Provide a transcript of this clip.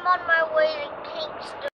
I'm on my way to Kingston.